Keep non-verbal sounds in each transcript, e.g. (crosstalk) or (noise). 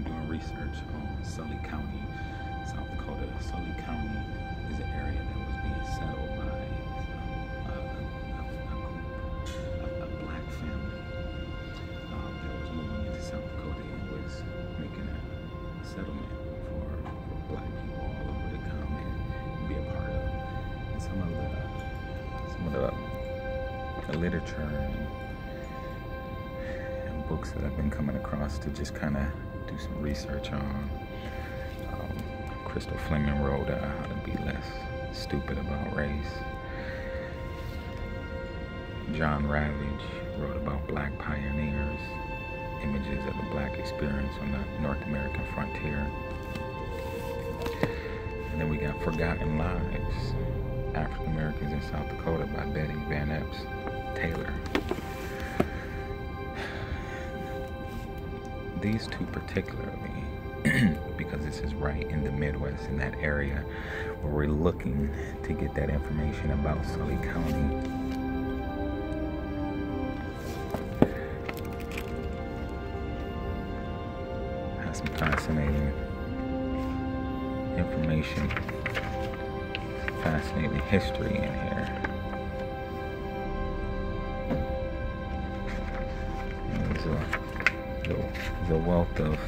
I'm doing research on Sully County, South Dakota. Sully County is an area that was being settled by um, a, a, a, group, a, black family um, that was moving into South Dakota and was making a, settlement for, for black people all over to come and be a part of. And some of the some of the, the literature and books that I've been coming across to just kind of do some research on. Um, Crystal Fleming wrote uh, How to Be Less Stupid About Race. John Ravage wrote about black pioneers, images of the black experience on the North American frontier. And then we got Forgotten Lives, African Americans in South Dakota by Betty Van Epps Taylor. These two particularly (clears throat) because this is right in the Midwest in that area where we're looking to get that information about Sully County. Has some fascinating information, fascinating history in here. Uh, the wealth of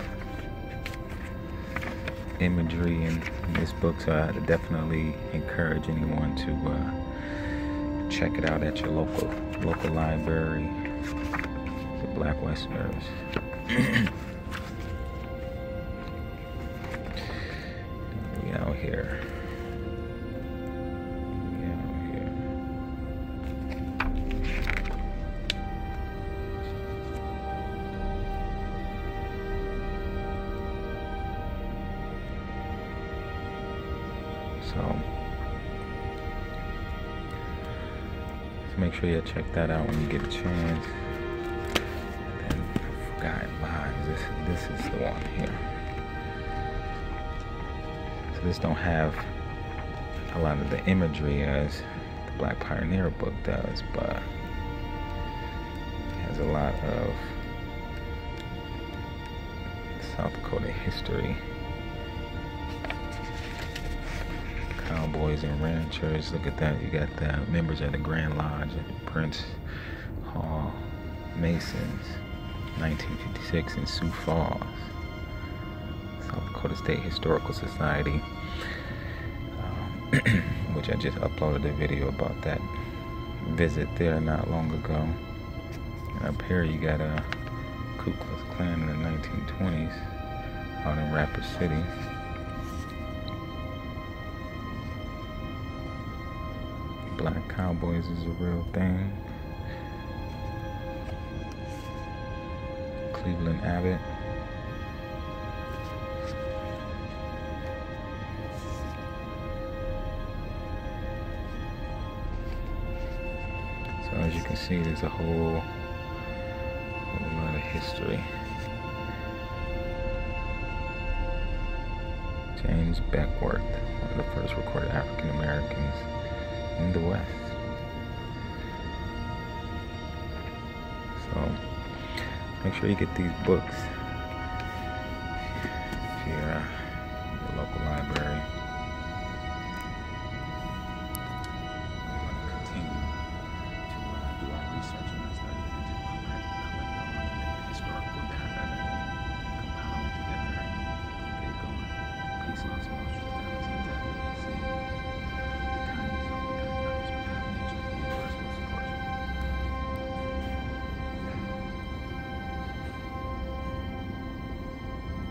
imagery in, in this book, so I definitely encourage anyone to uh, check it out at your local local library, the Black Westerners. (clears throat) we out here. So, make sure you check that out when you get a chance. And then Forgotten. This this is the one here. So this don't have a lot of the imagery as the Black Pioneer book does, but it has a lot of South Dakota history. Cowboys and ranchers. Look at that. You got the members of the Grand Lodge and Prince Hall Masons, 1956 in Sioux Falls, South Dakota State Historical Society, um, (clears throat) which I just uploaded a video about that visit there not long ago. And up here you got a Ku Klux Klan in the 1920s out in Rapid City. Black Cowboys is a real thing. Cleveland Abbott. So as you can see, there's a whole, whole lot of history. James Beckwourth, one of the first recorded African Americans in the West. So make sure you get these books. Here uh, your local library.